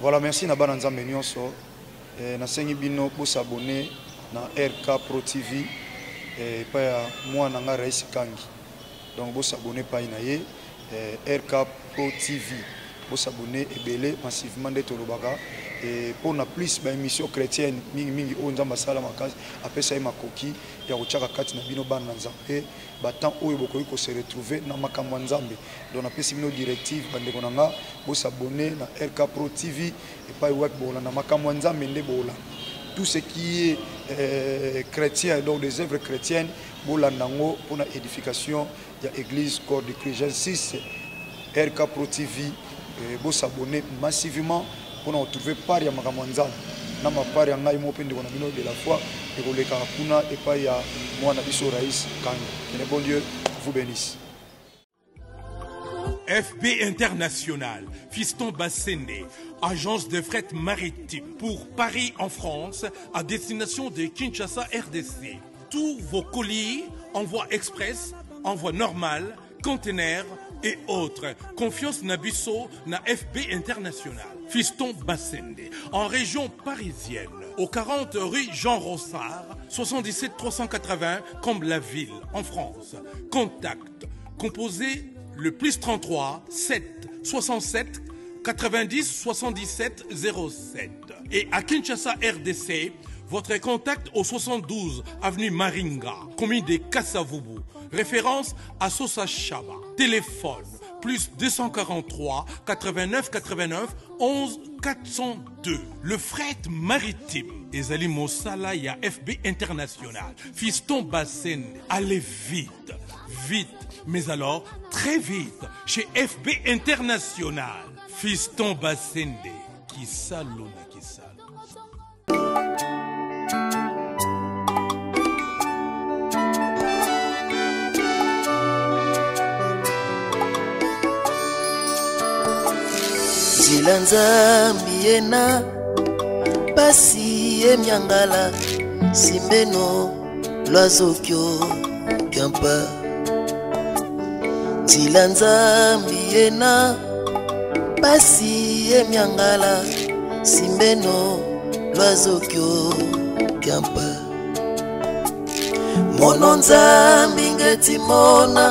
voilà merci na bana nzambe nyonso. Eh, nasengi bino bosabone na rk pro tv eh, epai ya mwana nga rais kangi. Donc bosabone epai na ye. Eh, rk pro tv bosabone ebele massivement nde tolobaka mpona plus baémission chrétienne mingimingi oyo nzambe asala makasi apesa ye makoki ya kotiaka kati na bino bana na nzambe. Batemps oyo bokoki kose retrouve na makambo ya nzambe. Donc napesi bino directive bandeko na nga bosabone na rk pro tv epai wapi boolanda makambo ya nzambe nde boolanda tout ce qui est euh, chrétien donc des œuvres chrétiennes bolanda yango mpona édification ya église corps de christ. J'insiste rk pro tv eh, bosabone massivement mpona kotrouve part ya makambo ya nzambe na mapart ya ngai mo mpe ndeko na bino de la foi. Ekolekaka kuna epai ya mwana biso rais kangi kene bon dieu vous bénisse. FB International, Fiston Bassende, agence de fret maritime pour Paris en France à destination de Kinshasa RDC. Tous vos colis, envoi express, envoi normal, conteneurs et autres. Confiance Nabisso na FB International. Fiston Bassende, en région parisienne, au 40 rue Jean Rossard, 77 380 comme la ville en France. Contact composé le plus 33 7 67 90 77 07. Et à Kinshasa RDC, votre contact au 72 avenue Maringa, commune de Kassavubu. Référence à Sosa Chaba. Téléphone plus 243 89 89 11 402. Le fret maritime. Ezali Mosala ya FB International. Fiston Bassen. Allez vite, vite, mais alors très vite chez FB International. Fiston Bassende. Kisalo na kisalo. nzela nzambi ye na pasi ye miangala simbeno lwazokyo kyampa. Nzela nzambi ye na pasi ye miangala simbeno lwazokyo. Kyampa mono nzambi ngetimona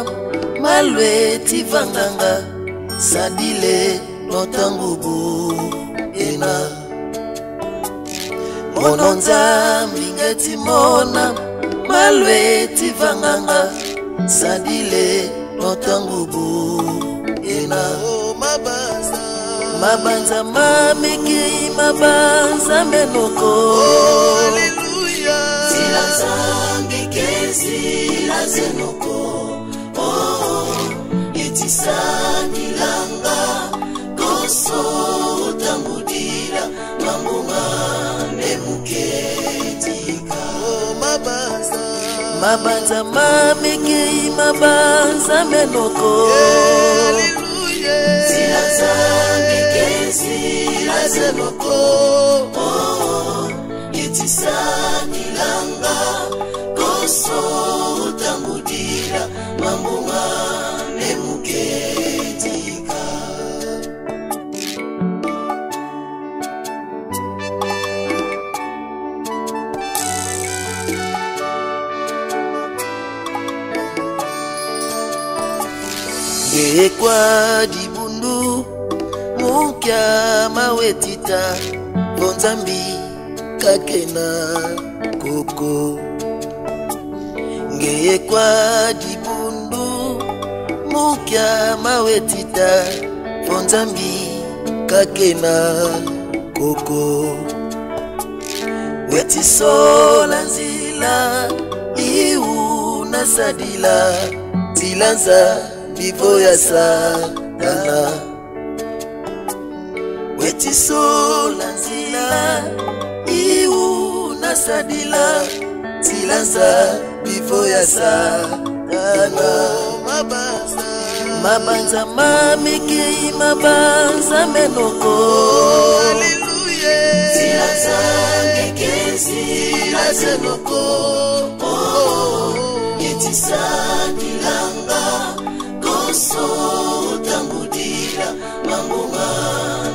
malwe tivanganga sadile notangubu ena. Mono nzambi ngetimona malwe tivanganga sadile notangubu ena. Mabanza. Mamekei mabanza menoko zila nzambi kezila zenoko oh, etisanilanga koso otambudila mambunga nemuketika mabanza. Mamekei mabanza menoko. Zila nzambi kezila zenoko ngekwa dibundu mukya mawetita ponzambi kakena koko. Ngeyekwa dibundu mukya mawetita ponzambi kakena koko. Wetisola nzila iwu nasadila nzila livo ya sadala wetiso na nzela iwu na sadila tilanza bivo ya sadala mabanza mamikei mabanza menoko. Tilanza ngekezi nazenoko oh, oh, oh. etisakilanga otambudila mangoma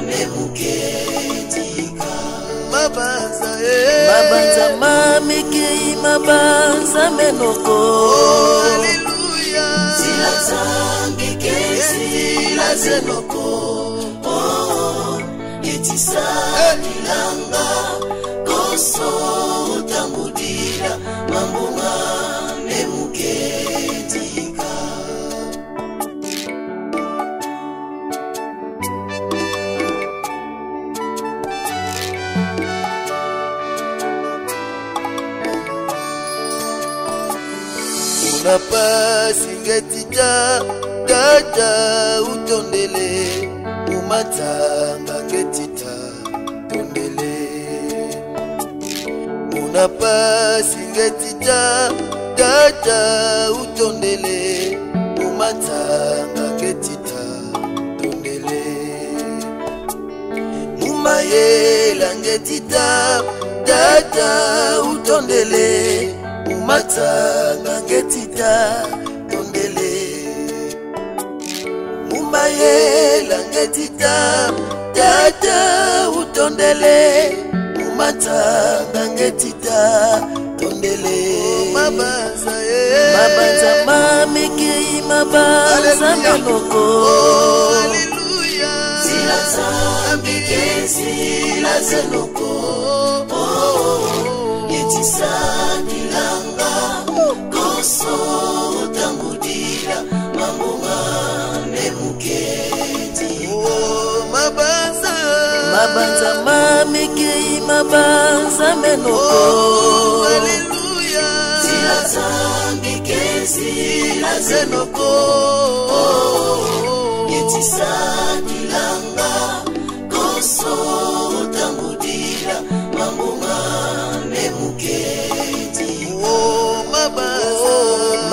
mebuketika mabanza eh. mamikei mabanza menoko. Oh, sila zambi ke sila zenoko oh, etisa bilanga eh. koso otambudila mangoma napasi ngetija jaja utondele umatanga ketita tondele munapasi ngetija jaja utondele umatanga ketita tondele mumayela ngetita jaja utondele umatanga ketita ata tondele mumbayelanga tita tata utondele. Umatsanganga tita tondele. Mabanza mamekei mabanza maloko silasamikesi lazeloko yetisadila nyonso otambudila mambuma nde moketi. Oh, mabanza. Mabanza mamekei mabanza menoko. Oh, Aleluya zila nzambi ke zila zenoko. Oh. Yetisakilanga konsolo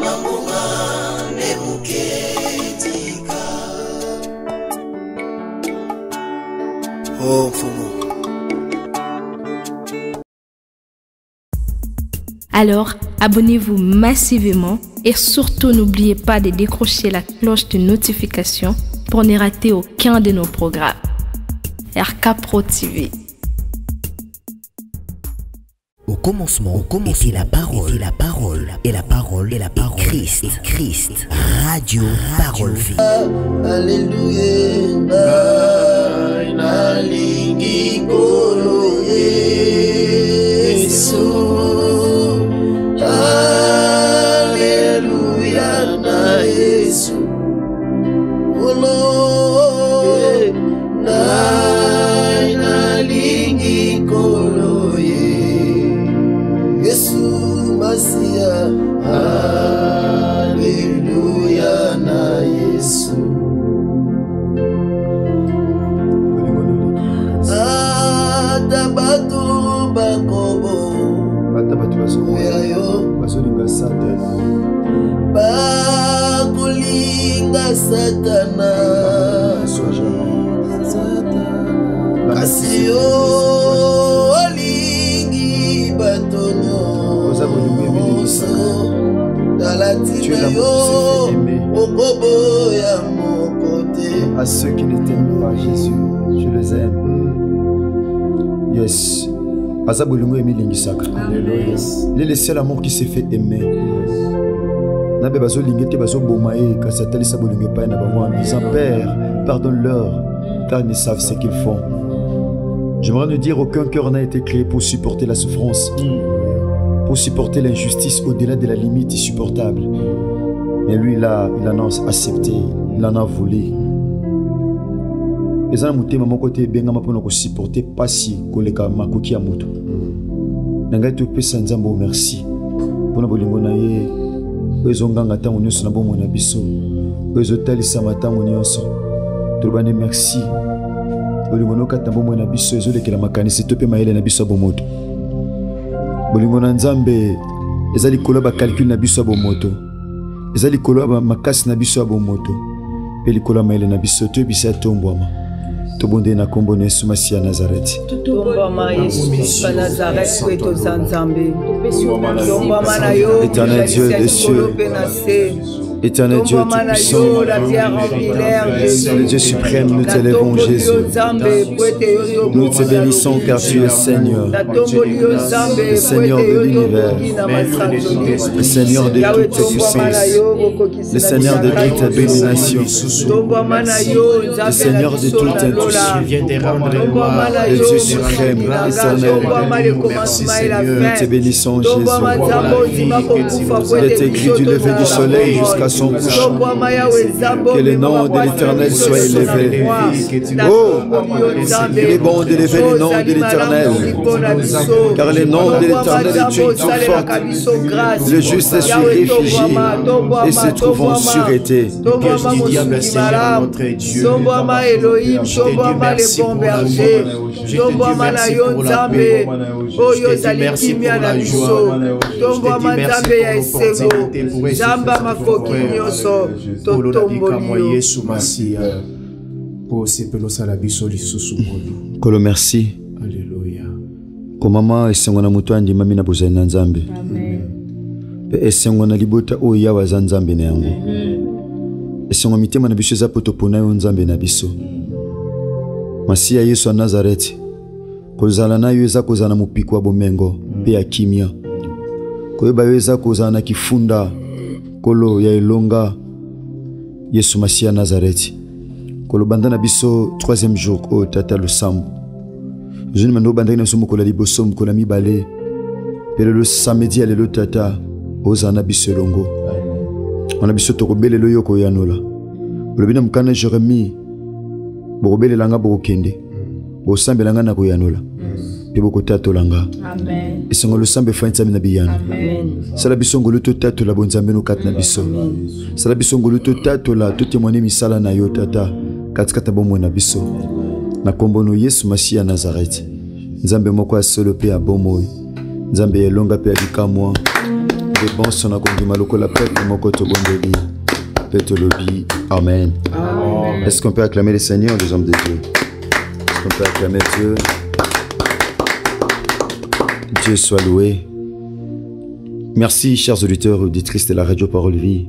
mambunga nemuketika oh mfumu Alors, abonnez-vous massivement et surtout n'oubliez pas de décrocher la cloche de notification pour ne rater aucun de nos programmes. RK Pro TV. Au commencement, au commencement, était la parole, était la parole, et la parole, et la parole, Christ, et Christ, radio, parole vie. Alléluia, ngai nalingi nkolo Yesu. Alléluia bakolinga satana. Kasi yo olingi bato nyonso tala Tu es ntina yo okoboya moko te à ceux qui ne t'aiment pas Jésus je les aime. Yes. Aza bolingo emilingisaka il est le seul amour qui s'est fait aimer nabe bazolinga ete bazoboma ye kasi atalisa bolingo epai na bango en disant père pardonne leur car ils ne savent ce qu'ils font. J'aimerais nous dire aucun cœur n'a été créé pour supporter la souffrance pour supporter l'injustice au-delà de la limite insupportable. Mais lui là il en a accepté il en a voulu eza na motema moko te ebengama mpona kosupporte mpasi koleka makoki ya moto na ngai topesa nzambe merci. Mpona bolingo na ye oyo ezonganga ntango nyonso na bomoi na biso oyo ezotalisama ntango nyonso. Tolobani merci. Bolingo nokata bomoi na biso ezolekela makanisi to mpe mayele na biso ya bomoto. Bolingo na nzambe eza likolo ya bakalcule na biso ya bomoto. Eza likolo ya makasi na biso ya bomoto mpe likolo ya mayele na biso. Toyebisa atombwama tobonde na nkombo na yesu masi ya nazareti tombama yesu kristo ya nazareti po etoza nzambe Éternel Dieu des cieux, Éternel Dieu Tout-Puissant, le Dieu suprême, nous t'élèvons Jésus. Nous te bénissons car tu es Seigneur, Le Seigneur de l'univers, le Seigneur de tombama na puissances, le Seigneur de yo nzambe le Seigneur de toute intuition, le Dieu suprême, éternel. et la Nous te bénissons Jésus. Il est écrit du lever du soleil jusqu'à son Que le nom de l'Éternel soit élevé. Oh, il est bon d'élever le nom de l'Éternel. Car le nom de l'Éternel est une toute forte. Le juste est sur réfugié et se trouve en sûreté. tombwama elohim tombwama le bon berger tombwama na yo nzambe oyo ozali kimia na biso tombwama nzambe ya esengo nzambe ya makoki nyonso totomboli yo yesu masiya. Mpo osepelosala biso lisusu ngolu Kolo merci. alleluya komama esengo na moto andimami na bozali na nzambe. Mpe esengo na libota oyo yawe aza nzambe na yango. Esengo mitema na biso eza po topona yo nzambe na biso. Masiya yesu ya nazareti kozala na yo eza kozala na mopiko ya bomengo mpe ya kimia. Koyeba yo eza kozala na kifunda kolo ya elonga yesu masiya ya nazareti. Kolobanda na biso troisième jour oyo tata losambo. Zoni mando obandaki na biso mokolo ya liboso mokolo ya mibale. Mpe lelo samedi ya lelo tata ozala na biso elongo. Wana biso tokobelela yo koyanola. Olobi na mokana jeremi bokobelelanga bokokende. Bosambelanga na koyanola mpe bokotatolanga esengo losambo efandisami na biyano sala biso ngolu totatola bonzambe no kati na biso. Sala biso ngolu totatola totémoine misala na yo tata. Katikati ya bomoi na biso. Na nkombo no yesu masiya ya nazareti nzambe moko ya solo mpe ya bomoi. Nzambe ya elonga mpe ya likamwa. Nde bonso na kondima lokola peuple moko tobondeli. Mpe tolobi amen. Est-ce qu'on peut acclamer le seigneur les hommes de dieu? Est-ce qu'on peut acclamer dieu? Dieu soit loué. Merci chers auditeurs et auditrices de la radio parole vie.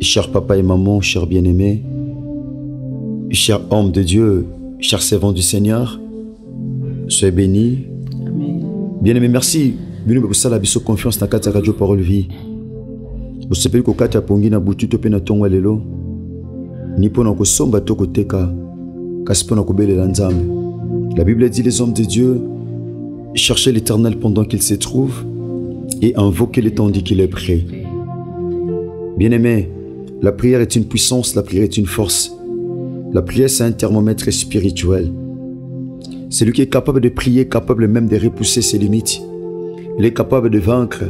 Chers papa et maman chers bien-aimés. Chers hommes de dieu chers servants du seigneur soyez bénis. Bien-aimé merci. Bino bokosala biso confiance na kati ya radio parole vie. Bosepeli kokata pongi na butu to na lelo ni mpo na kosomba to koteka kasi mpo na kobelela nzambe. La bible dit les hommes de dieu cherchez l'éternel pendant qu'il se trouve et invoquez-le tandis qu'il est prêt. Bien-aimé la prière est une puissance la prière est une force. La prière c'est un thermomètre spirituel. Celui qui est capable de prier capable même de repousser ses limites. Il est capable de vaincre.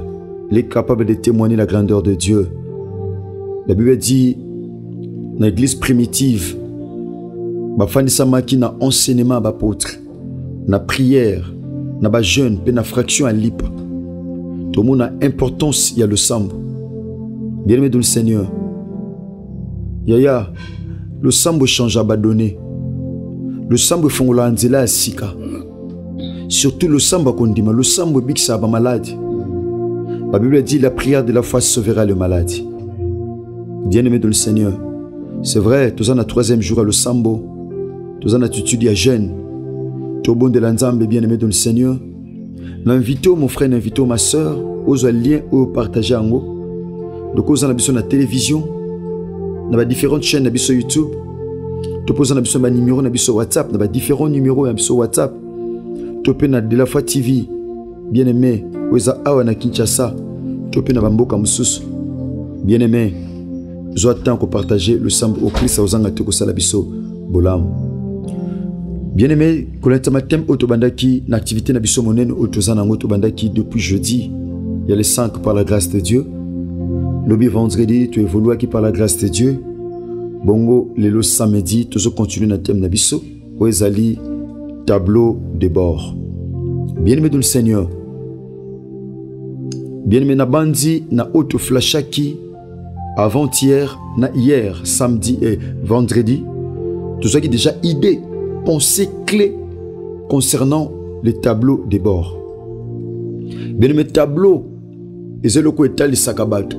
Il est capable de témoigner la grandeur de Dieu. La Bible dit dans l'église primitive, bafandisamaki na enseignement bapôtre, na prière, na bajeune, mpe na fraction ya lipa. tomona importance ya losambo bien-aimé dans le Seigneur yaya losambo echangea badonné losambo efongola nzela ya sika. Surtout losambo akondima losambo ebikisaka bamaladi La Bible dit la prière de la foi sauvera le malade. Bien-aimé dans le Seigneur, c'est vrai, tu as un troisième jour à le sambo, tu une attitude à jeûne, tu es bon de l'ensemble, bien-aimé dans le Seigneur. L'invité mon frère, l'invité ma soeur, aux liens ou partager en haut. Donc, aux besoin de la télévision, dans les différentes chaînes, sur YouTube, tu poses un besoin de numéro, sur WhatsApp, dans les différents numéros sur WhatsApp, tu peux de la foi TV, bien-aimé, oza awa na kinshasa. To mpe na bamboka mosusu bien aimé zwa ntan kopartage losambo okrista ozanga te kosala biso bolamu bien aimé kolata mateme oyo na activité na biso monene oyo toza nango tobandaki depuis jeudi. Ya le 5 par la grâce de dieu. Lobi vendredi toévoluaki par la grâce de dieu. Bongo lelo samedi tozocontinue na thème na biso. Oyo ezali tableau de bord. Bien-aimé dans seigneur. Bien-aimé na bandi na oyo toflashaki avant-hier na hier samedi et vendredi. Tozwaki déjà idée pensée clé concernant le tableau de bord bien-aimé tableau eza eloko etalisaka bato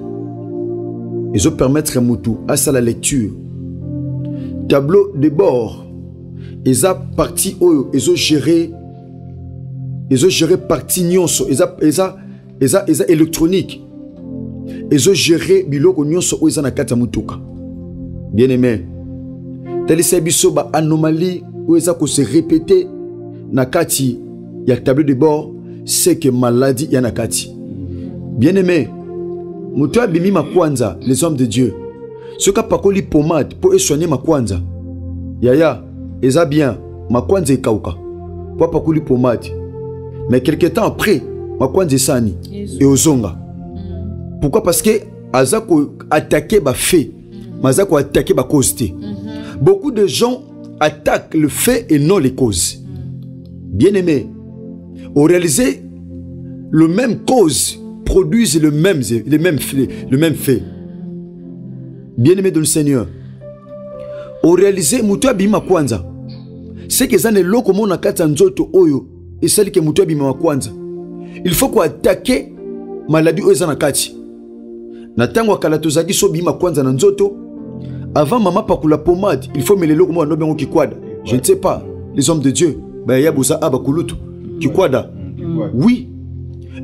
ezopermettre mutu asala lecture tableau de bord eza parti oyo ezogere ezogere parti nyonso. Eza, eza, eza, eza électronique. Ezogere biloko nyonso oyo eza na motuka bien aimé talisa biso baanomalie oyo eza kose répéte na kati ya tableau de bord c'est que maladie ya na kati bien aimé moto abimi makwanza les hommes de dieu. Soki apakoli pomade mpo esoigne makwanza. Yaya eza bien makwanza ekauka mpo apakoli pomade mais quelque temps après makwanza esani eozonga pourquoi? Parce que aza koattake bafe mais aza koattake bacause te beaucoup de gens attaquent le fait et non les causes. Bien aimé au réaliser le même cause produisent le même, les mêmes, le même fait. Bien-aimé dans le Seigneur, au réaliser mutu abima kwanza. C'est que na eloko moko na kati ya nzoto oyo esali ke mutu abima kwanza. Il faut koatake maladi oyo eza na kati. Na tozalaki so bima avant mama pakula pomade il faut mela eloko moko anobi yango kikwada je ne sais pas. Les hommes de dieu. Bayaya boza a bakulutu kikwada oui.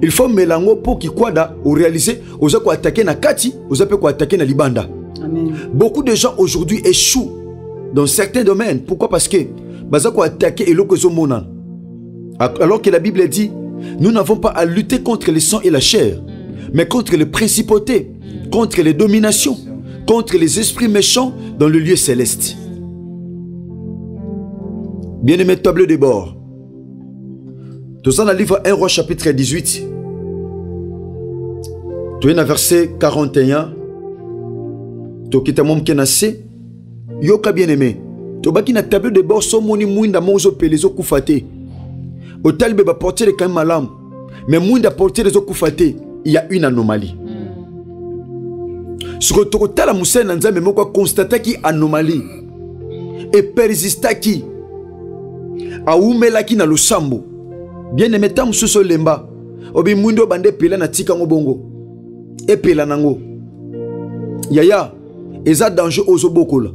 Il faut mpo kikwada oréalise oza koatake na kati koatake na libanda. Amen. beaucoup de gens aujourd'hui échouent dans certains domaines. Pourquoi? Parce que baza eloko ezomonana alors que la bible dit nous n'avons pas à lutter contre le sang et la chair mais contre les principautés contre les dominations contre les esprits méchants dans le lieu céleste. Bien-aimé tableau de bord toza na livre 1 roi chapitre 18 toye na verset 41 tokita mwa moke na se yoka bien aimé tobaki na tableau de bord so moni mwinda moko ezopela ezokufa te otali be baportiere kami malamu mais mwinda portiere ezokufa te il y a une anomalie sikoyo tokotala mosali na nzambe moko akonstataki anomalie. Epersistaki awumelaki na losambo. Bien aimé ntango mosusu olemba obi mwindi obanda epela na tika yango bongo. Epela nango yaya eza danger ozobokola.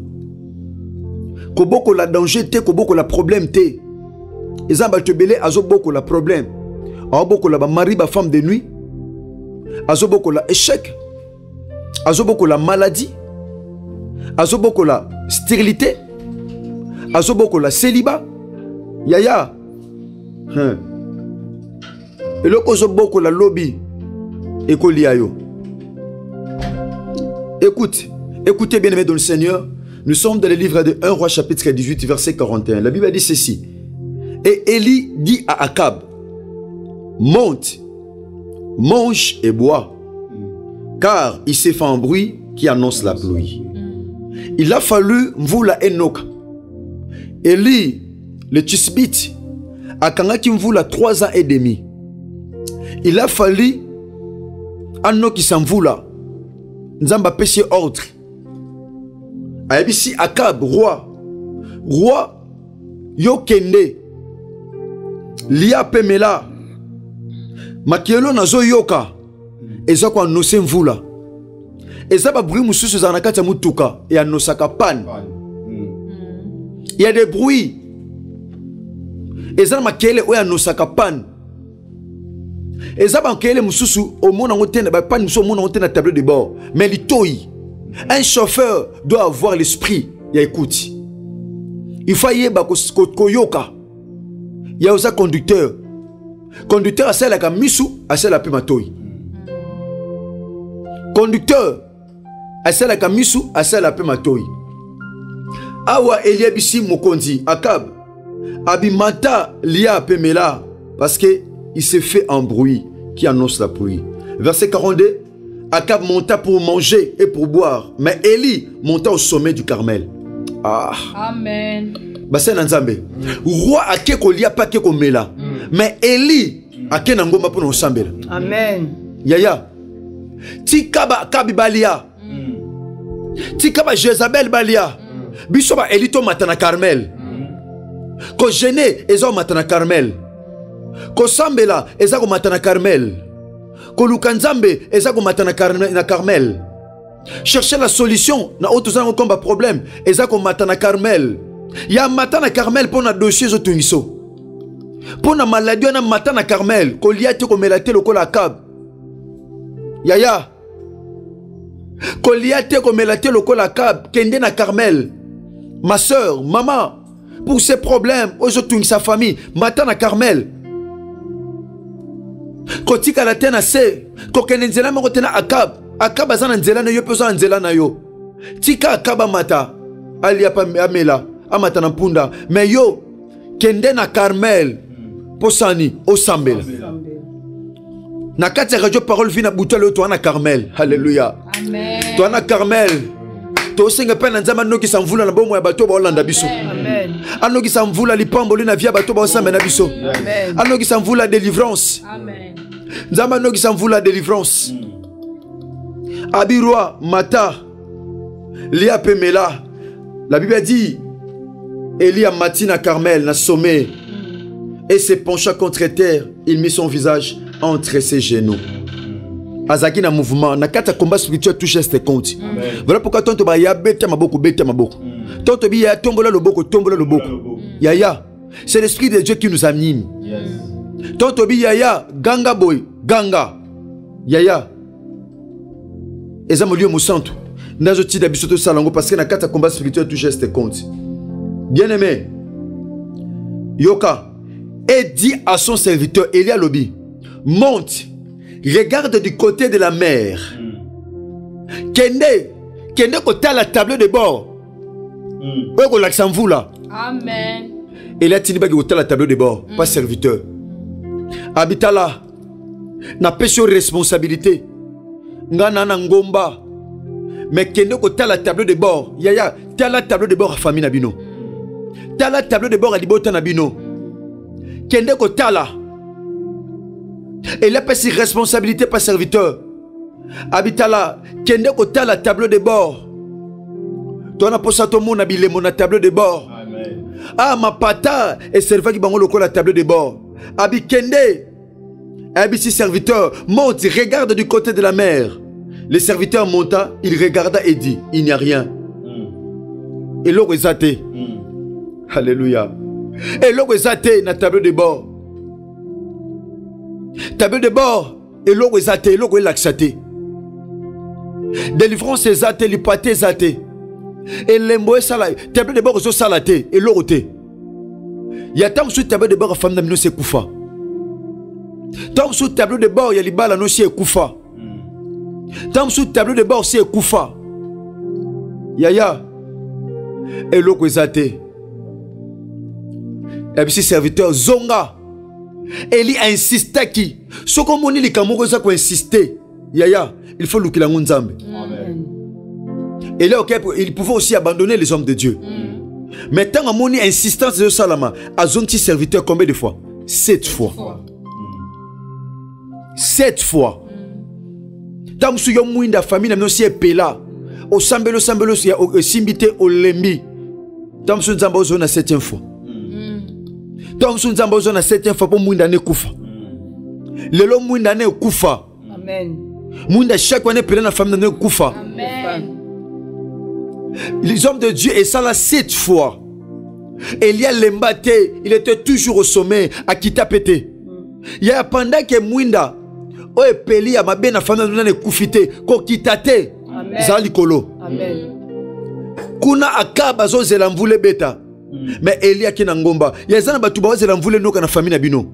Kobokola danger te kobokola problème te. Eza bato ebele azobokola problème. Aobokola bamari bafemme de nuit. Azobokola échec azobokola maladie. Azobokola stérilité. Azobokola célibat. Yaya. Hmm. eloko ozobokola lobi ekolia yo écoute écoutez bien aimé dans le seigneur nous sommes dans le livre de 1 roi chapitre 18 verset 41 la bible dit ceci. Et Élie dit à Akab monte mange et bois car il s'est fait un bruit qui annonce la pluie. Il a fallu mvula enoka Élie le tisbite akangaki mvula 3 ans et demi. Il a fallu anokisa mvula. Nzambe apesi ye ordre. Ayebisi akab roi. Roi yo kende lia mpe mela makelo nazoyoka eza koanose mvula. Eza babruit mosusu ezala na kati ya motuka eanosaka pane ya des bruits. Eza na makele oyo anosaka pane eza bakele mosusu omona yango te bapane mosusu omona yango te na tableau de bord. Mais litoi un chauffeur doit avoir l'esprit ya écoute. Il faut ayeba koyoka. Ya oza conducteur. Conducteur asalelaka misu asalela mpe matoi conducteur asalelaka misu asalela mpe matoi awa eliabisi mokonzi akab abimata lia mpe mela parce que il s'est fait un bruit qui annonce la pluie. Verset 42. Akab monta pour manger et pour boire. Mais Élie monta au sommet du Carmel. Ah. Amen. base na nzambe roi ake kolia mpe ake komela mais eli ake na ngomba mpo na kosambela Amen. yaya tika bakabi balia. Tika bajezabel balia. Biso baeli tomata na carmel. Kogene eza komata na carmel. Kosambela eza komata na carmel. Koluka nzambe eza komata na carmel. Chercher la solution na oyo toza nango komba problème eza komata na carmel. Ya mata na carmel mpo na dossier ezotungiso mpo na maladi wana mata na carmel kolia te komela te lokola akab yaya kolia te komela te lokola akab kende na carmel. Ma sœur mama pour ces problèmes oyo ezotungisa famille mata na carmel. Kotikala te na se kokende nzela moko te na akab. Akab aza na nzela na yo mpe oza na nzela na yo. Tika akab amata alia mpe amela amata na mpunda. Me yo kende na carmel mpo sani osambela na kati ya radio parole vi na butu leo toza na carmel. Halleluya Amen. toza na carmel. Tosenga mpe na nzambe anokisa mvula na bomoi ya bato baolanda biso. Amen. anokisa mvula lipamboli na vi ya bato baosambela na biso. Amen. anokisa mvula ya délivrance. Nzambe anokisa mvula ya délivrance. Abirwa mata lia mpe mela. La bible dit eli amati na carmel na sommet. Et se pencha contre terre il mit son visage entre ses genoux. Azalaki na mouvement na kati ya combat spirituel touche este compte voilà pourquoi tonto baya beta maboko beta maboko. Tonto biya tombola loboko tombola loboko. Yaya c'est l'esprit de dieu qui nous anime. Tonto bi yaya ganga boy. Ganga. Yaya eza molio mosantu nde azotinda biso tosala yango parce que na kati ya combat spirituel touche este compte bien aimé yoka et dit à son serviteur alobi monte regarde du côté de la mer. Kende kende kotala tableau de bord. Oyo kolakisa mvula. Amen. Élie atindi baki kotala tableau de bord pas serviteur. Abitala napesi yo responsabilité. Nga na na ngomba. Me kende kotala tableau de bord. Yaya tala tableau de bord ya famille na bino. Tala tableau de bord ya libota na bino. Kende kotala Élie apesi responsabilité pas serviteur. Abitala kende kotala tableau de bord. Tona mposa tomona bilemo na tableau de bord. Ah mapata eservaki bango lokola tableau de bord. Abikende abisi serviteur monte regarde du côté de la mer. Le serviteur monta il regarda et dit il n'y a rien. Eloko eza te alléluia. Eloko eza te na tableau de bord tableau de bord. Eloko eza te eloko elakisa te délivrance eza te lipate eza te elembo esala tableau de bord ezosala te eloko te ya ntango mosusu tableau de bord ya fami na bino si ekufa ntango mosusu tableau de bord ya libala no si ekufa ntango mosusu tableau de bord si ekufa yaya. Eloko eza te yabisi serviteur zonga eli ainsistaki soki omoni likambo moko eza koinsiste yaya il faut lukila yango nzambe eli il pouvait aussi abandonner les hommes de dieu. Mais ntango amoni insistance ezosalama azongisi serviteur combien de fois? Sept fois. sept fois. Ntango mosusu yo mwinda famille na bino si epela osambeli osambeli osi- o- osimbi te olembi ntango mosusu nzambe ozwa na septième fois ntango mosusu nzambe ozwa na septième fois mpo mwinda ne ekufa lelo mwinda ne ekufa Amen. mwinda chaque wana epela na famille na ne ekufa Amen. les hommes de Dieu esala sept fois Elia lemba te il était toujours au sommet akita pe te ya pendant ke mwinda oyo epeli ya mabe na famille na nano ekufi te kokita te Amen. zala likolo Amen. kuna akaba azozela mvula ebeta me eli ake na ngomba. Ya eza na bato baozela mvula enoka na famille na bino.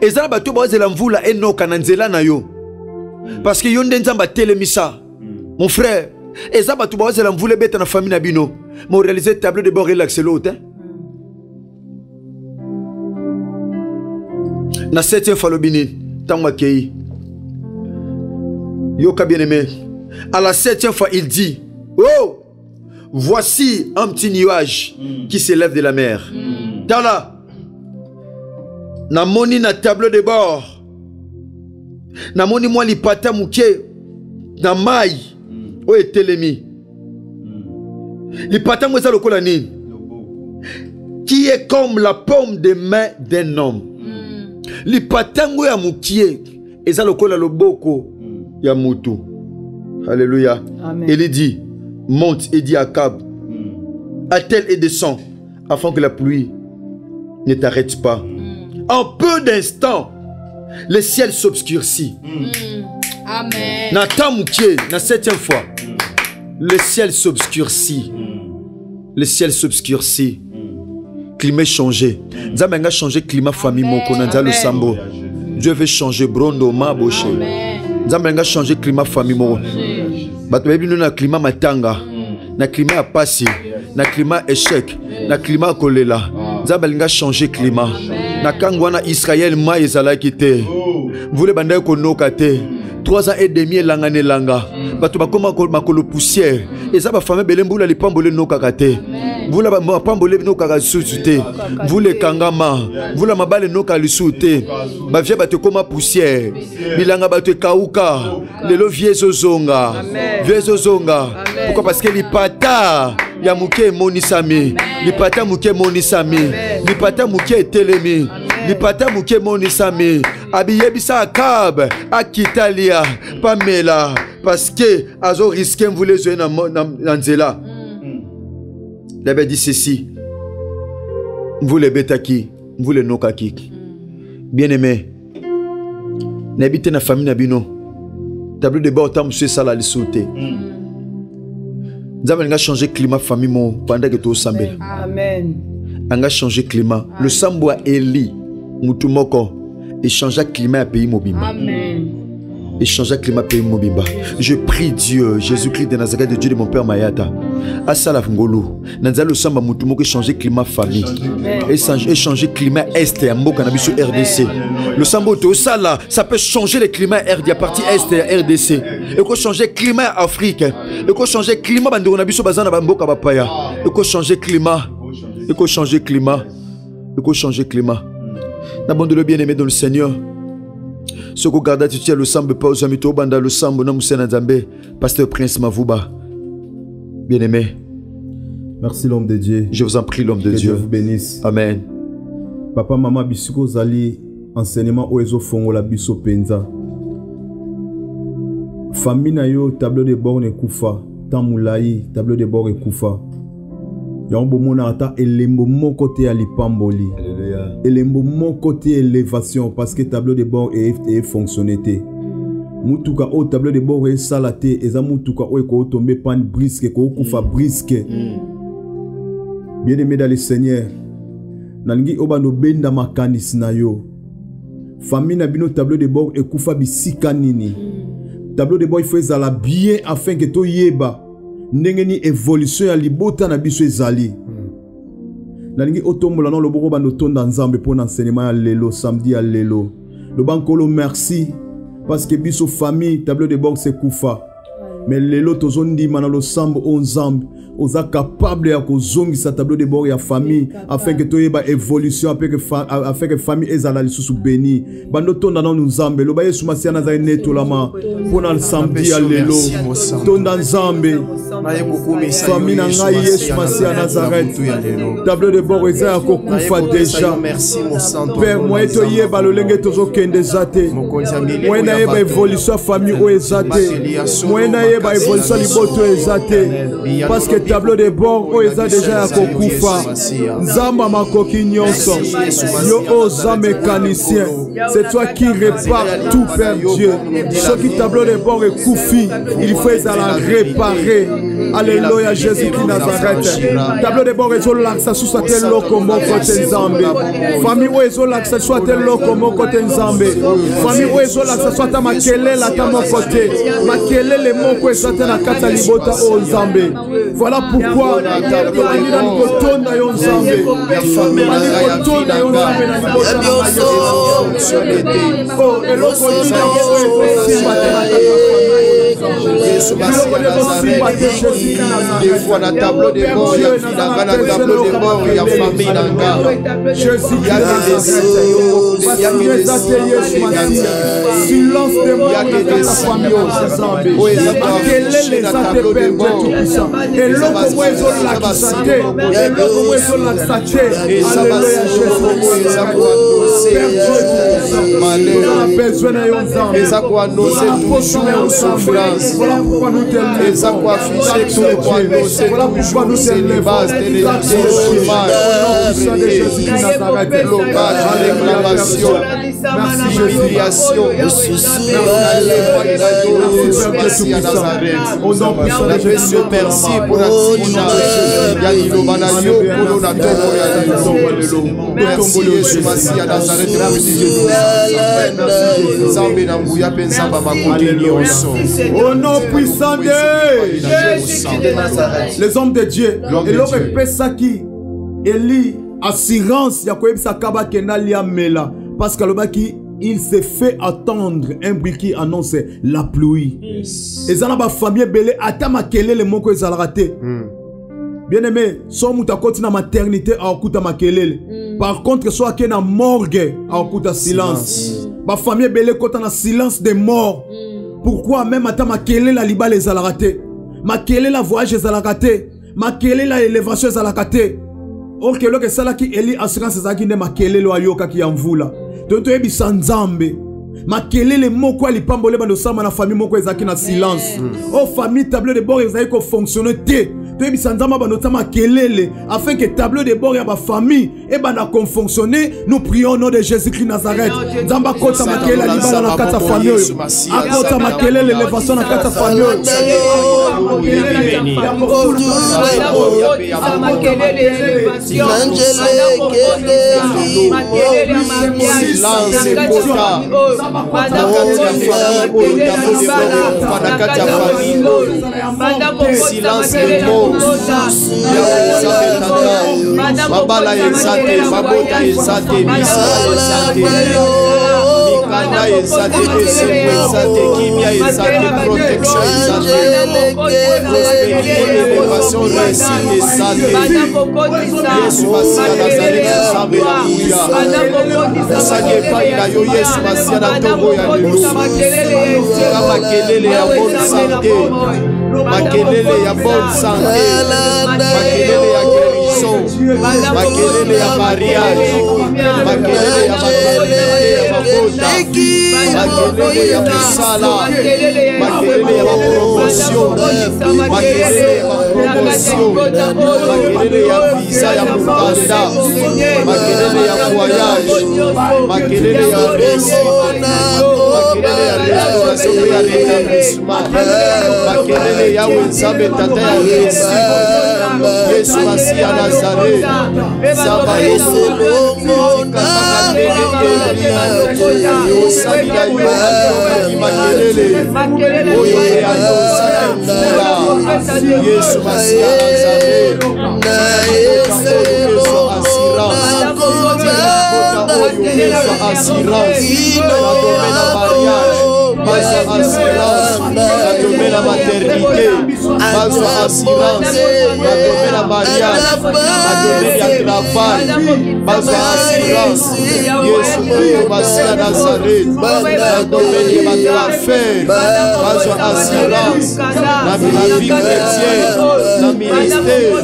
Eza na bato baozela mvula enoka na nzela na yo. Parce que yo nde nzambe atelemisa. Mon frère eza bato baozela mvula ebeta na famille na bino. Ma orealize tableau de bord relaxelo te na septième fois alobi nini ntango akei. Yoka bien-aimé. À la septième fois, il dit Oh Voici un petit nuage qui s'élève de la mer. Namoni na tableau de bord. Namoni mwa lipata na mai oyo etelemi lipata ngo eza lokola nini? Qui est comme la paume de main d'un homme? Lipata ngo ya mokie eza lokola loboko ya mutu alléluia. Amen. il dit monte et dit à Cab attelle et descend afin que la pluie ne t'arrête pas. En peu d'instants le ciel s'obscurcit. Amen. na na septième fois le ciel s'obscurcit. Le ciel s'obscurcit. Climat changé. Nzambe anga changer climat famille moko na nzala losambo dieu veut changer brondo maboshe nzambe anga changer climat famille moko bato bayebi nino na climat matanga na climat ya pasi na climat échec na climat ya kolela. Nzambe alinga changer climat. Na ntango wana israel mai ezalaki te. Mvula ebandaki konoka te. 3 ans et demi elanga. Na elanga bato bakóma ko- makolo poussière. Eza bafami ebele mbula lipamboli enokaka te mvula mapamboli enokaka lisusu te. Mvula ekangama. Mvula mabala enokaka lisusu te. Bavie bato ekóma poussière. Bilanga bato ekauka. Lelo vie ezozonga. Vie ezozonga. Pourkua parce que lipata ya moke emonisami. Lipata moke emonisami. Lipata moke etelemi. Lipata moke emonisami. Abiyebisa akab akita lia pamela parceke azoriske mvula ezoye na, mo- labe dit ceci. Mvula ebetaki mvula enokaki bien aimé nayebi te na famille na bino. Tableau de bord ta mosusu esala lisusu te nzambe alinga changer climat famille pendant ke tosambela Amen. anga changer climat. Losambo ya eli mutu moko échangea climat ya pays mobimba Amen. Échangea climat pays mobimba je prie dieu jésus-christ de nazareth de dieu de mon père mayata. Asala ngolu na nzela losamba mutu moko échanger climat famille. Échange- échanger climat est ya mboka na biso rdc losambo oyo tosala ça peut changer le climat rd ya partie est ya rdc ekochanger climat ya afrique ekochanger climat bandeko na biso baza na bamboka bapaya. Ekochanger climat. Ekochanger climat. Ekochanger climat. Nabondelo bien aimé dans le seigneur soki ogarda titi ya losambo epa ozwami to obanda losambo na mosena na nzambe pasteur prince mavuba bien aimé Merci l'homme de Dieu. je vous en prie l'homme de Que Dieu dieu vous bénisse. amen Papa, maman, bisiko ozali enseignement oyo ezofongola biso mpenza. Famille na yo tableau de bord ekufa, temps molai tableau de bord ekufa. yango bomonaka ata elembo moko te ya lipamboli elembo moko te ya élévation parce que tableau de bord efonctionne te. Mutuka oyo tableau de bord esala te eza mutuka oyo ekootombe pane briske ekookufa briske bien aimé dans le seigneur nalingi oyo bando obenda makanisi na yo. Famille na bino tableau de bord ekufa bisika nini? Tableau de bord ifo ezala bien afin ke toyeba. Ndenge nini évolution ya libota na biso ezali nalingi otombola na loboko bando otonda nzambe mpo na enseignement ya lelo samedi ya lelo. Loba nkolo merci. Parce que biso famille tableau de bord sekufa mais lelo tozondima na losambo oyo nzambe oza capable ya kozongisa tableau de bord ya famille afin ke toyeba évolution afin ke famille ezala lisusu beni bando tonda nanu nzambe loba yesu masiya nazali netolama mpo na samedi ya lelo. tonda nzambe famille na ngai yesu masiya nazareth. tableau de bord eza ya kokufa deja père moye toyeba lolenge tozokende eza te. Moye nayeba évolution ya famille oyo eza te. Moye nayeba évolution ya liboto oyo eza te parce que tableau de bord oyo eza deja ya kokufa nzambe ya makoki nyonso yo oza mécanicien c'est toi qui répare tout père dieu soki tableau de bord ekufi il faut ezala réparé alleluya jésus ki nazareth tableau de bord ezolakisa susu ate eloko moko te nzambe famille oyo ezolakisa susu ate eloko moko te nzambe famille oyo ezolakisa susu ata makelele ata moko te makelele moko eza te na kati ya libota oyo nzambe voilà pourquoi tolingi nani kotonda yo nzambe tolingi kotonda yo nzambe na libota na eloko nini yango oyo ekosimba te na kati ya yesu masi ya nazareth des fois na tableau de bord ya vie na tableau de bord ya famille na nga silence de mort yake des symbiose oyo eza eloko ezolakisa te eloko moko ezolakisa te eza besoin na yo nzambe koanonse toujours souffrance eza koafishe tout koanonse toujours célibase téléchômage blocage réclamation humiliation masi ya nazareth merci pour la tina ya liloba na merci mpe nzambe makoki nyonso au nom puissant de les hommes de dieu eloko epesaki eli assurance ya koyebisaka bakenda alia mela parce que alobaki il se fait attendre. Un bruit qui annonce la pluie. Eza na bafamille ebele ata makelele moko ezalaka te bien aimé so akoti na maternité akokuta makelele. Par contre so ake na morgue akokuta silence. Bafamille ebele ekota na silence de mort pourquoi même ata makelele ya libala ezalaka te makelele ya voyage ezalaka te makelele élévation ezalaka te or keloko esalaki eli assurance ezalaki nde makelele ayokaki ya mvula to toyebisa nzambe. Makelele moko ya lipambole bando osama na famille moko ezalaki na silence. O famille tableau de bord ezalaki kofonctionne te toyebisa nzambe afin que tableau de bord ya bafamille ebanda kofonctionne nous prions au nom de jésus christ nazareth nzambe akota makelele ya libala na kati ya famille oyo akota makelele elevation na kati ya famille oyo silence babala eza te babota eza te misa eza te mikanda eza te esengo eza te kimia eza te protection eza te prospérité élévation réussite eza te yesu masiya nazareti nzambe na nguya osaki epai na yo yesu masiya na ntongo ya lelo tika makelele ya bonne santé makelele ya bonne santé makelele ya guérison makelele ya mariage makelele ya maternité mabota makelele ya makelele ya makelele ya makelele ya ya mokanda makelele ya voyage makelele ya makelele ya restauration mpe ya rétablissement makelele yawe nzambe tata ya réussite Yesu Nazaré Zaba Yesu Longo Na Makelia Te Osabila Yohana Makelele Oyo Eano Sakura Yesu Masia Nazaré Na Yesu Longo Na Kona Oyo Assurance Na Domena Mariage Mas a Assurance na maternité bazwa assurance batombe na mariage batombe ya travail bazwa assurance yesu oyo basila nazaret batomeli bato afere bazwa assurance na vie chrétienne na ministère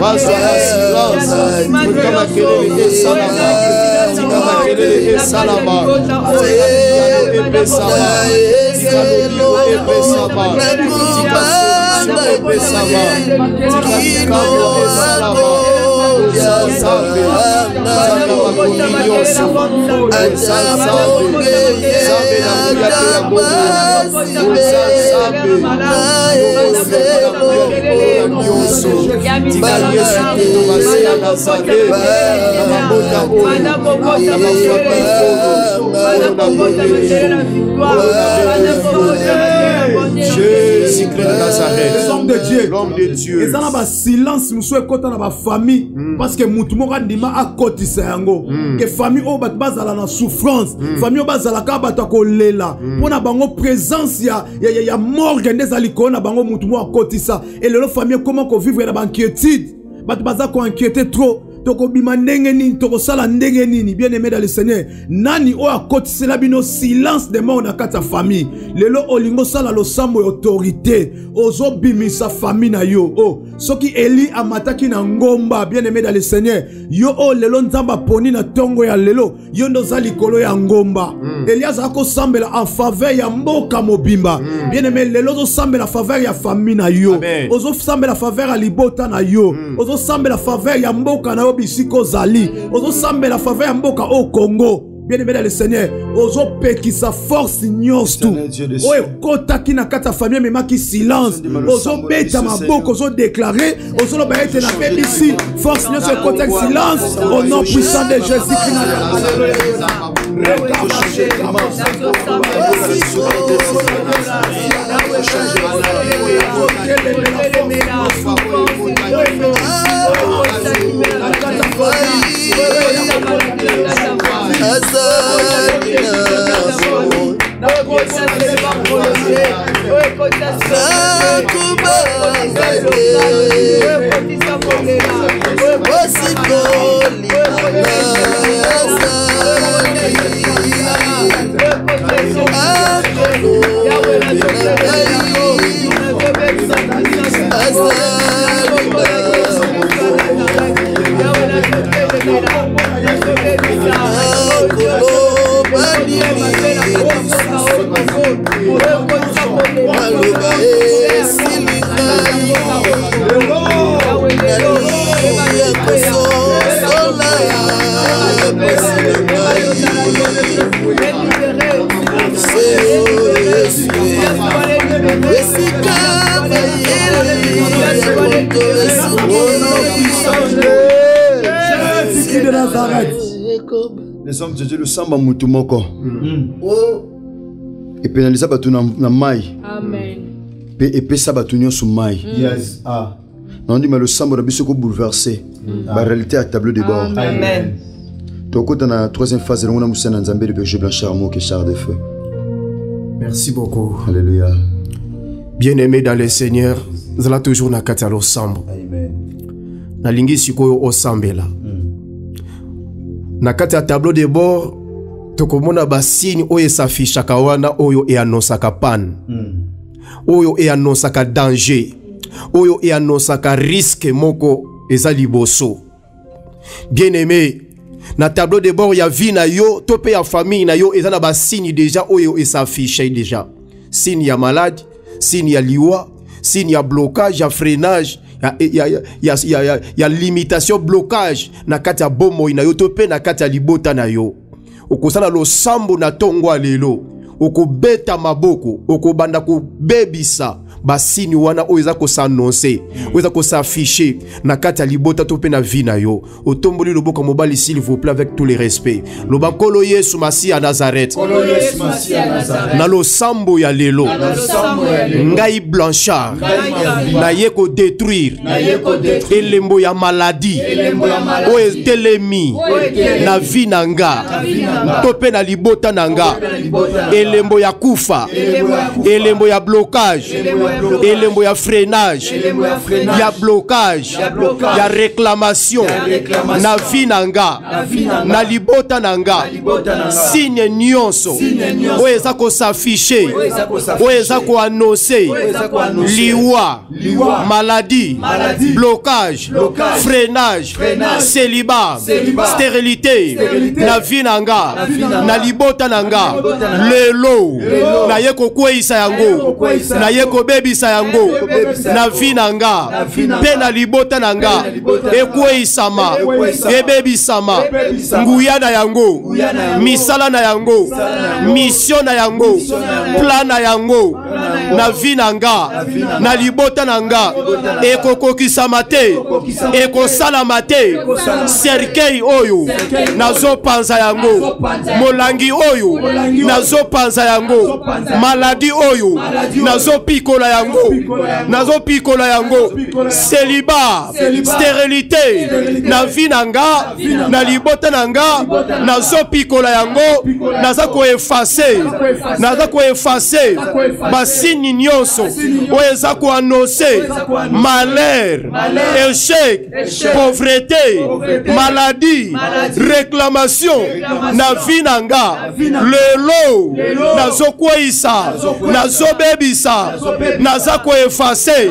bazwa assurance mpeka makelele esalama makele esalama epesama ikalobio epesama tikasoso epesama tikakikano esalama Zambe, Zambe, Zambe, na na na na na na jésus christ de nazareth l'homme de dieu. L'homme de Dieu. eza na basilence mosusu ekɔta na bafamille parce que mutu moko andima akɔtisa yango ke famille oyo bato bazala na souffrance. Famille oyo bazalaka bato ya kolela mpo na bango présence ya, ya, ya, ya morgue nde eza likolo na bango mutu moko akɔtisa elelo famille ekóma kovivre na bainquiétude bato baza koinquiéte trop tokobima ndenge nini tokosala ndenge nini bien aimé dans le seigneur. Nani oyo akotisela bino silence de mort na kati ya famille? Lelo olingi osala losambo ya autorité ozobimisa famille na yo. O soki eli amataki na ngomba bien aimé dans le seigneur yo oyo lelo nzambe aponi na ntongo ya lelo yo nde oza likolo ya ngomba. Eli azala kosambela en faveur ya mboka mobimba. Bien aimé lelo ozosambela faveur ya famille na yo. Ozosambela faveur ya libota na yo. Ozosambela faveur ya mboka na yo bisika ozali ozosambela faveur ya mboka oyo kongo bien aimé dans le seigneur ozopekisa force nyonso des oyo cieux. ekotaki na kati ya famille ememaki silence. Ozobeta maboko ozodeklare ozoloba ete nabebisi force nyonso ekotaki silence. Au nom puissant de jésus christ Osikoli, osikoli. Yahweh, De Nazareth. les hommes de dieu losamba mutu moko. O epenalisa bato na, na mai Amen. mpe epesa bato nyonso mai Yes. Ah. naondima losambo na biso ekobouleverse baréalité ya tableau de bord. Amen. tokota na troisième phase elongo na mosala na nzambe le berger blanchard moke char de feu. Merci beaucoup. alléluia. Bien-aimé dans le seigneur zala toujours na kati ya losambo. Nalingi sikoyo osambela na kati ya tableau de bord tokomona basini oyo esafishaka wana oyo eanosaka pane oyo eanosaka danger. Oyo eanosaka riske moko eza liboso. Bien-aimé na tableau de bord ya vie na yo to mpe ya famille na yo eza na basini deja oyo esafishe deja. Signe ya malade signe ya liwa signe ya blocage ya freinage ya, ya, ya, ya, ya, ya, limitation blocage na kati ya bomoi na yo to mpe na kati ya libota na yo. Okosala losambo na ntongo ya lelo. Okobeta maboko okobanda kobebisa basini wana oyo eza kosanonse oyo eza kosafishe na kati ya libota to mpe na vi na yo. Otomboli loboko ya mobali s'il vous plaît avec tous les respects. Loba nkolo yesu masi ya nazareth. Na losambo ya lelo. Ngai blanchard. Naye kodétruire. Elembo ya maladi. Oyo etelemi. Na vi na nga. To mpe na libota na nga. Elembo ya kufa. Elembo ya blocage elembo ya freinage. Ya blocage. Ya réclamation. Na vi na nga na libota na nga signe nyonso. Oyo eza kosafishe. Oyo eza koannonse. Liwa. Maladie blocage. Freinage. Célibat. Stérilité. Na vi na nga na libota na nga lelo. Naye kokweyisa yango. Naye kobebisa yango na vi na nga. Mpe na libota na nga. Ekweyisama. Ebebisama. Nguya na yango. Misala na yango. Misio na yango. Plan na yango. Na vi na nga. Na libota na nga. Ekokokisama te. Ekosalama te. Serkei oyo nazopanza yango. Molangi oyo nazopanza yango. Maladi oyo. nazopikola yango. Nazopikola yango. Seliba sterilité na vi na nga na libota na nga nazopikola yango. Naza koefase naza koefase basini nyonso. Oyo eza koannonse malheur. Échec. Pauvreté. Maladie. Réclamation. Na vi na nga. Lelo nazokweyisa. Nazobebisa naza koefase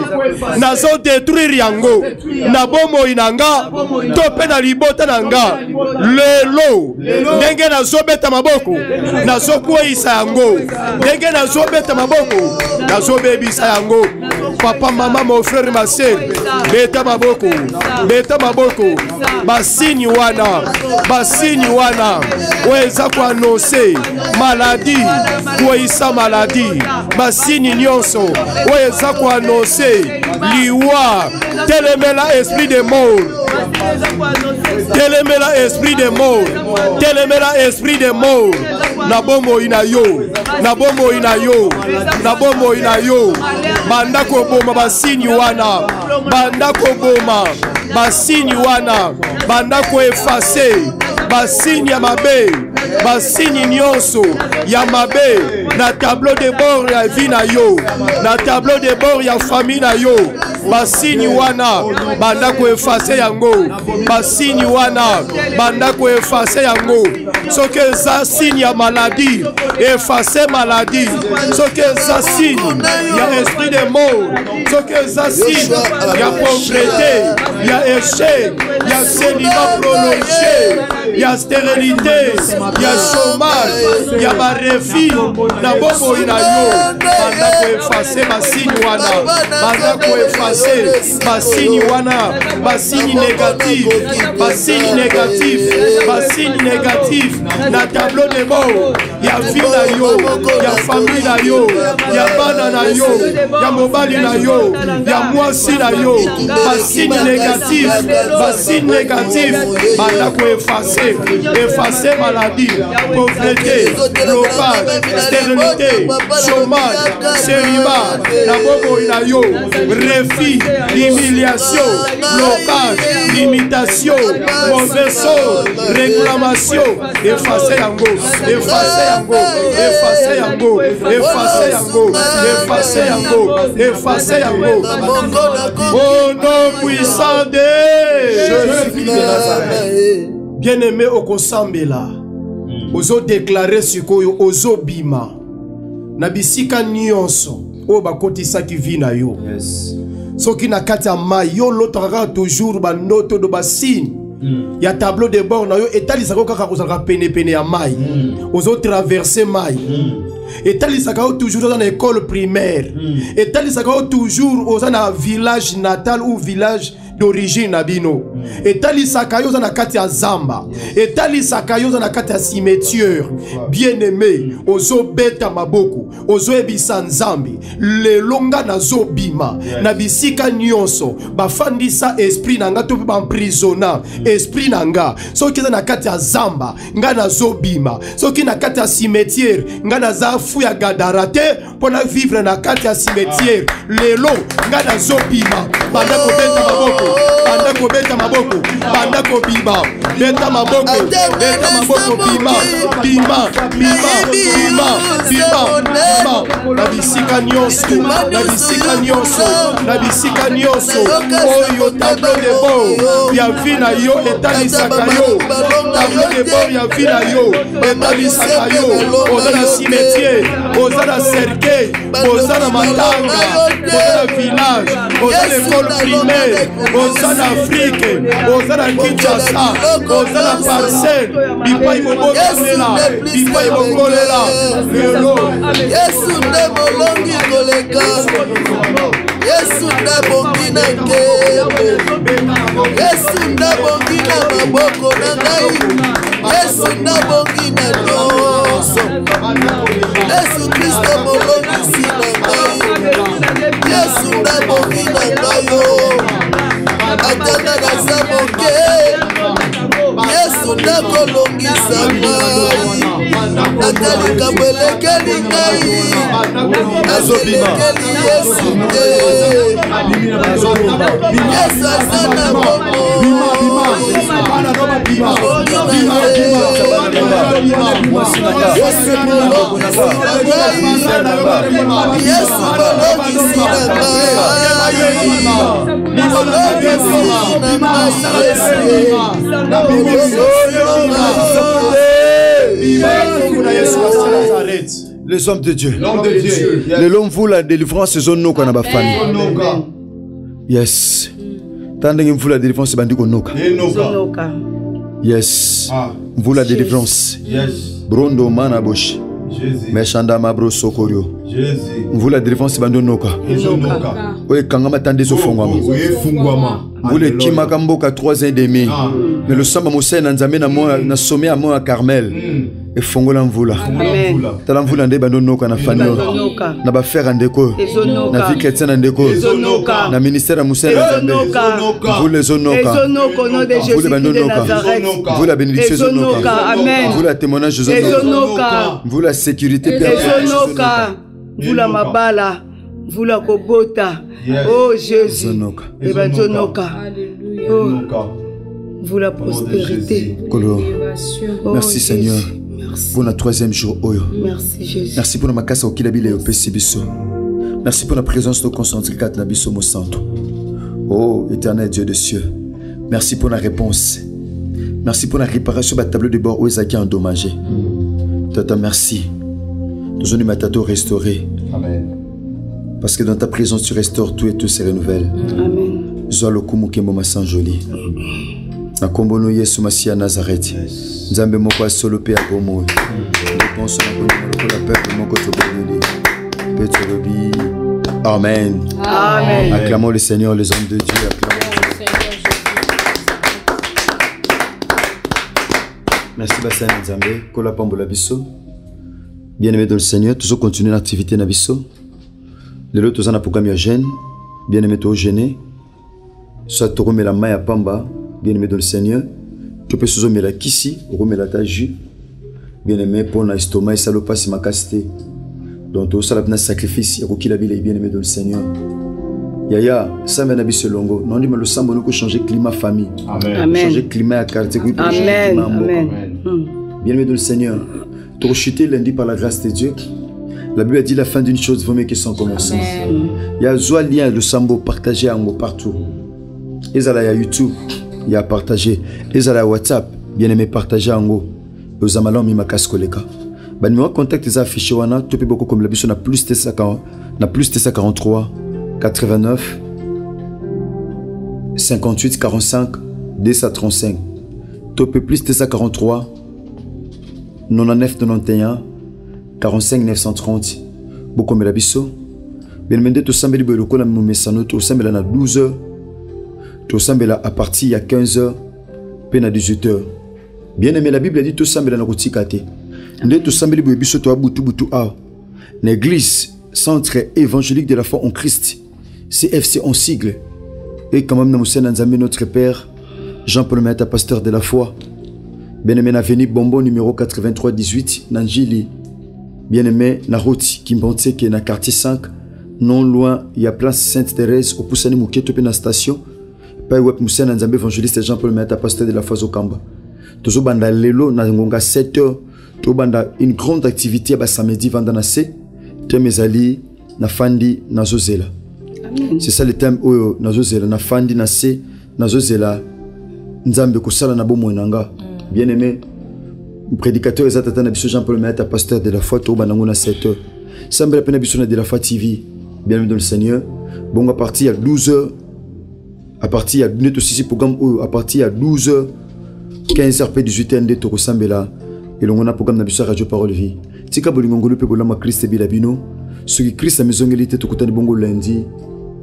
nazodetruire yango. Na bomoi na nga to mpe na libota na nga lelo. Ndenge nazobeta maboko nazokweyisa yango. Ndenge nazobeta maboko nazobebisa yango. Papa mama mon frère ma sœur beta maboko beta maboko. Basini wana basini wana. Oyo eza koannonse maladi kweyisa maladi basini nyonso oyo eza koannonse liwa. Telemela esprit de mort telemela esprit de mort telemela esprit de mort na bomoi na yo na bomoi na yo na bomoi na yo banda koboma basini wana. Banda koboma basini wana. Banda koefase basini ya mabe basini nyonso ya mabe na tableau de bord ya vi na yo na tableau de bord ya famille na yo. Basini wana banda koefase yango. Basini wana banda koefase yango. Soki eza signe ya maladi efase maladi soki eza signe ya esprit de mort soki eza signe ya pauvreté ya échec ya célibat prolongé ya stérilité ya chômage ya barefi na bomoi na yo. Banda koefase basini wana banda koefase basini wana basini négatif basini négatif basini négatif na tableau de bord ya vi na yo. Ya famille na yo. Ya bana na yo. Ya mobali na yo. Ya mwasi na yo. Basini négatif. Basini négatif. Banda koefase efase maladie. Pauvreté. Blocage. Stérilité. Chômage. Célibat. Na bomoi na yo. Refi humiliation. Blocage. Limitation. Sort. Réclamation. Efase yango efase yango efase yango efase yango efase yango efase yango. Au nom puissant de bien-aimé okosambela. Ozodeklare sikoyo ozobima. Na bisika nyonso oyo bakotisaki vi na yo. Soki na kati ya mai yo olotaka kaka toujours bandoto do basine ya tableau de bord na yo etalisaka kaka kozalaka penepene ya mai ozotraverse mai etalisaka yo toujours oza na école primaire. Etalisaka yo toujours oza na village natal ou village d'origine na bino etalisaka yo oza na kati ya zamba. Etalisaka yo oza na kati ya cimetière. Bien aimé ozobeta maboko. Ozoyebisa nzambe. Lelo nga nazobima na bisika nyonso bafandisa esprit na nga to mpe bamprisona esprit na nga. Soki eza na kati ya zamba nga nazobima. Soki na kati ya cimetière nga naza fu ya gadara te mpo na vivre na kati ya cimetière. Lelo nga nazobima. Banda kobeta maboko. Banda kobeta maboko banda kobima. Beta maboko beta maboko bima bima bima bima bima na bisika nyonso na bisika nyonso na bisika nyonso. Oyo tableau de bord ya vi na yo etalisaka yo. tableau de bord ya vi na yo etalisaka yo oza na cimetière oza na cercueil oza na matanga oza na village oza na école primaire oza na afrike oza na kinshasa oza na parcelle bipai bobotolela bipai bokolela lelo yesu nde molongi koleka yesu nde bongi na nkembo. Yesu nde bongi na maboko na ngai. Yesu nde bongi na nyonso. Yesu kristo molongisi na ngai. Yesu nde bongi na ngai o atanda naza moke yesu nakolongisa ata likambo elekeli ngai. Azelekeli yesu te yesu aza na bomo yesu molokisi na ngai. Yesu molokisi na ngai. Molokisi na ngai yesu Les hommes de Dieu. L'homme de Dieu. Les l'homme vous la délivrance zone nous qu'on a pas fani. Yes. Tandis que vous la délivrance bandi qu'on noka. Yes. Ah. Vous la délivrance. Yes. Brondo manaboshi. Meshanda mabro sokorio. Mvu la délivrance bandi noka. Oye kangama tande zo fongwama. Mvule kimaka mboka 3 ans et demi. Mais le samba mosai na nzambe na sommet à moya Carmel. Efongola mvula. Tala mvula nde bando noka na fani oyo. na bafere ya ndeko oyo. Na vie chrétien na ndeko oyo. Na ministère ya mosala na nzambe. Mvula ezonoka. Mvula bando noka mvula ya bénédiction ezonoka. Mvula ya témoignage ezonoka. Mvula ya sécurité mpe ezonoka. Mvula mabala. Mvula kobota. O jésus. Ebanzonoka mvula prospérité. Kolo. Merci seigneur pour le troisième jour oyo merci jésus. Merci pour makasi okila bile opesi biso merci pour la présence kati na biso mosantu oh éternel dieu de cieux. Merci pour la réponse. Merci pour la réparation ba tableau de bord oyo ezalaki endommagé. Tata merci. Tozonima tata orestauré parce que dans ta présence tu restaures tout et tout se renouvelle. Zwa lokumu kembo masan joli na yesu ya nazareti nzambe moko asolo mpe ya bomoi deponso na kondima lokola peuple moko toboneli. Mpe tolobi amen. Amen. acclamons le seigneur les hommes de dieu merci basani na nzambe kola pambola biso. Bien aimé dans le seigneur tozokontinue na activité na biso. Lelo toza na programme ya jeune bien aimé soit tokomela mai ya pamba. Bien aimé dans le seigneur mpe sozomela kisi okomela ata jus. Bien aimé mpo na estomac esala opasi makasi te donc tozosala mpena sacrifice ya kokila bilei bien aimé dans le seigneur. Yaya sambe na biso elongo naondima losambo noko changer climat famille. Amen. changer climat ya quartier bien aimé dans le seigneur tokochuter lundi par la grâce de dieu. La bible a dit la fin d'une chose vaut mieux que son commencement ya zwa lien losambo partage yango partout. Ezala ya youtube ya partage ezala ya whatsapp bien aimé partage yango oza malamu mi makasi koleka banimero contact eza affiché wana to mpe bokokomela biso na plus t na plus t 43 89 58 45 235 to mpe plus t 43 99 91 45 930 bokomela biso bien nde tosambeli boye lokola momesano tosambela na 12 heures tosambela à partir ya 15 heures mpe na 18 heures. Bien aimé la bible toya na église centre évangélique de la foi en christ cfc en sigle. Même na mosala na nzambe notre père jean-paul mayata pasteur de la foi. Bien aimé na veni bombo numéro 83 18 na njili bien quartier 5 non loin ya place sainte thérèse opusani moke to mpe na station pai wep mosala na nzambe évangéliste jean paul mayata pasteur de la foi azokamba tozobanda lelo na ngonga 7 heures tobanda une grande activité ya basamedi vanda na se. Teme ezali nafandi nazozela. C'est ça le thème oyo nazozela. Nafandi na se nazozela. Nzambe kosala na bomoi na nga bien aimé prédicateur eza tata na biso jean paul pasteur de la foi tobanda yango na 7 heures. Sambela mpe na biso na de la foi tv bien aimé dans le seigneur. Bongo à partir ya 12 heures à partir ya nde tosisi programme oyo à partir ya 12 heures 15 heures mpe 18 heures nde tokosambela elongo na programme na biso ya radio parole vie. Tika bolingo ngolu mpe bolama krist ebila bino soki krist amezongeli te tokutani bongo lundi.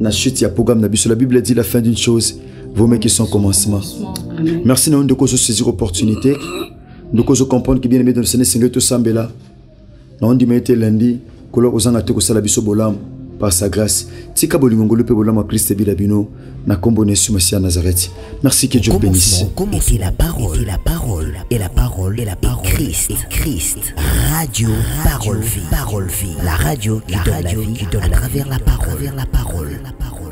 Na chute ya programme na biso la bible dit la fin d'une chose vaut mieux que son commencement. Merci na yo ndeko ozosaisir opportunité. Ndeko ozocomprendre ke bien aimé dans le seigneur esengeli tosambela na ondima ete lundi koloko kozanga te kosala biso bolamu par sa grâce. Tika mpe bolama ebila bino na nkombo na yesu masiya nazareth. Merci que dieu bénisse. était la parole, et la parole, et la parole, et la parole, Christ, Christ, radio, parole vie, parole vie, la radio qui donne la vie, qui donne à travers la parole, la parole, la parole.